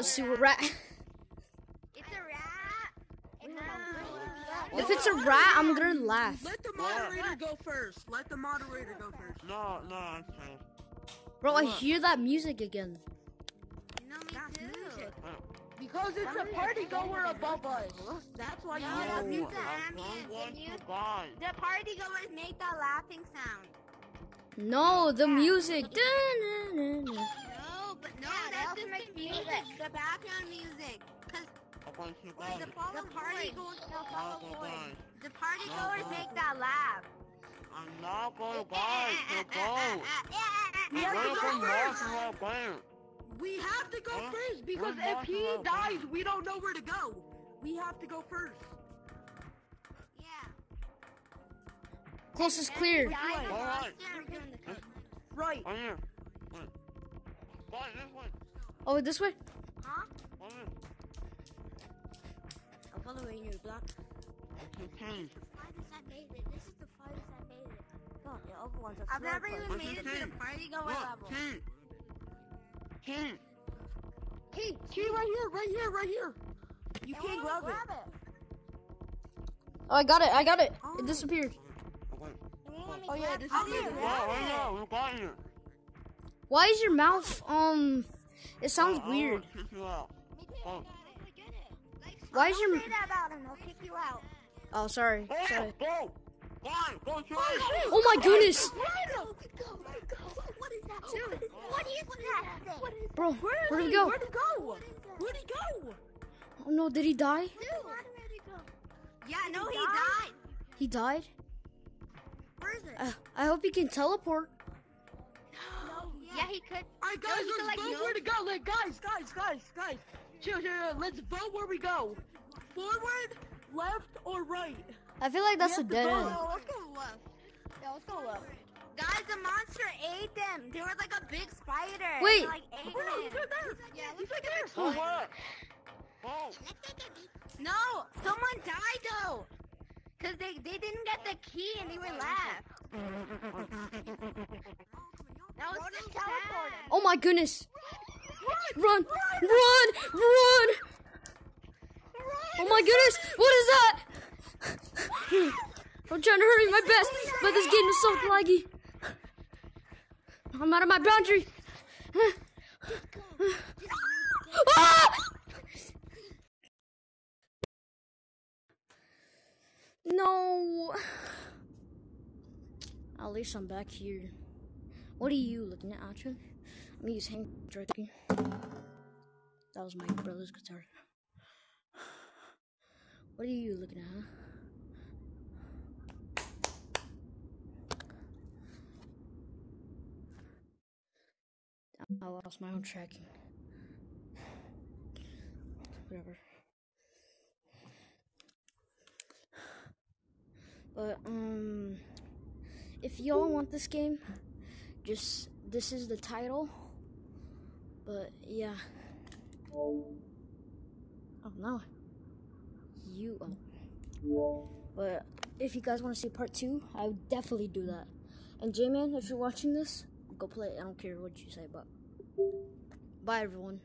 Let's see what rat. It's a rat. If it's a rat, I'm gonna laugh. Let the moderator go first. Let the moderator go first. No, no, I'm saying. Bro, I hear that music again. No, me too. Oh, Because it's a party goer above us. That's why you No, have that's music. music. I to die. The party goers make that laughing sound. No, the music. I want to like, die. the, the party goers, No, follow not boy. gonna the party No, goers no. make that laugh. I'm not gonna die. So go. We have to go first. We have to go Huh? first because Where's if he dies, we don't know where to go. We have to go first. Yeah. Close is clear. Right. I'm Alright. lost there. You're doing the code. Right. Right here. Wait. Why this way? Oh, this way. Huh? Right here. I'm following you, block. It's changed. The farthest I made it. This is the farthest I made it. God, the other ones are I've never even What's made it to the party goer Look, level. King. King. Key, key right here, right here, right here. You can't grab it. Oh, I got it. I got it. It disappeared. Oh. Oh yeah, this I'll is be it. Yeah. We got here. Why is your mouth um? It sounds I- I weird. Why is your- say that about him? They'll kick you out. Oh, sorry. Sorry. go. Fine, go try it. Oh my goodness, bro. Where'd he? he go? Where'd he go? Where'd he go? Oh no, did he die? Dude, he? Yeah, no, he died? died. He died. Where is it? Uh, I hope he can teleport. No. Yeah, he could. Alright guys, No, let's can, like, vote no- where to go. Like, guys, guys, guys, guys. Chill, chill, chill. Let's vote where we go. Forward, left, or right. I feel like that's a have to dead end. Oh, let's go left. Yeah, let's go left. Guys, the monster ate them. They were like a big spider. Wait. They, like ate Oh, no, he's right there. Yeah, He's let's right there. Go where? Go. No, someone died though. Cause they, they didn't get the key and they were left. That was so sad. Oh my goodness. Run, run, run. Oh my goodness, what is that? I'm trying to hurry my best, but this game is so laggy. I'm out of my boundary. Ah! No. At least I'm back here. What are you looking at, Acha? I'm gonna use hand tracking. That was my brother's guitar. What are you looking at, huh? I lost my own tracking. Whatever. But um if y'all want this game, just this is the title. But yeah. Oh no. You oh. But if you guys want to see part two, I would definitely do that. And J Man, if you're watching this, go play. I don't care what you say, but bye everyone.